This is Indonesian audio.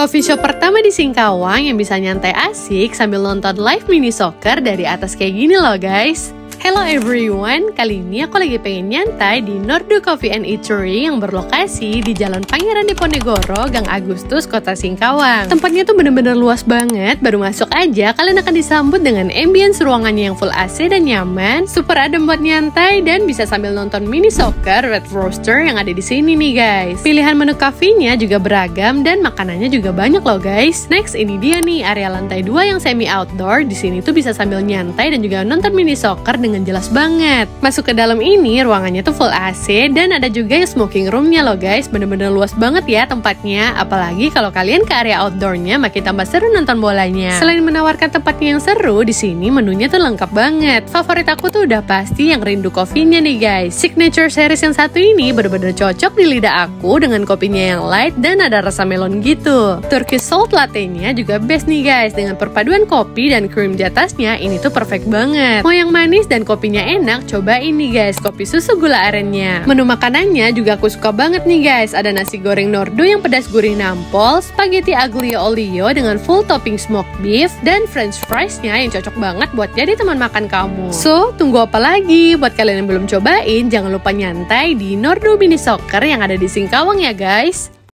Coffee shop pertama di Singkawang yang bisa nyantai asik sambil nonton live mini soccer dari atas kayak gini loh guys. Hello everyone, kali ini aku lagi pengen nyantai di Nordo Coffee and Eatery yang berlokasi di Jalan Pangeran Diponegoro, Gang Agustus, Kota Singkawang. Tempatnya tuh bener-bener luas banget, baru masuk aja kalian akan disambut dengan ambience ruangannya yang full AC dan nyaman, super adem buat nyantai dan bisa sambil nonton mini soccer Red Roaster yang ada di sini nih guys. Pilihan menu kafenya juga beragam dan makanannya juga banyak loh guys. Next ini dia nih area lantai 2 yang semi outdoor. Di sini tuh bisa sambil nyantai dan juga nonton mini soccer dengan dengan jelas banget. Masuk ke dalam ini, ruangannya tuh full AC dan ada juga yang smoking roomnya loh guys. Bener-bener luas banget ya tempatnya. Apalagi kalau kalian ke area outdoornya makin tambah seru nonton bolanya. Selain menawarkan tempatnya yang seru, di sini menunya tuh lengkap banget. Favorit aku tuh udah pasti yang rindu kopinya nih guys. Signature series yang satu ini bener-bener cocok di lidah aku dengan kopinya yang light dan ada rasa melon gitu. Turkish salt latte-nya juga best nih guys. Dengan perpaduan kopi dan krim di atasnya, ini tuh perfect banget. Mau yang manis dan dan kopinya enak, coba ini guys, kopi susu gula arennya. Menu makanannya juga aku suka banget nih guys. Ada nasi goreng nordo yang pedas gurih nampol, spaghetti aglio olio dengan full topping smoked beef, dan french fries-nya yang cocok banget buat jadi teman makan kamu. So, tunggu apa lagi? Buat kalian yang belum cobain, jangan lupa nyantai di Nordo Mini Soccer yang ada di Singkawang ya guys.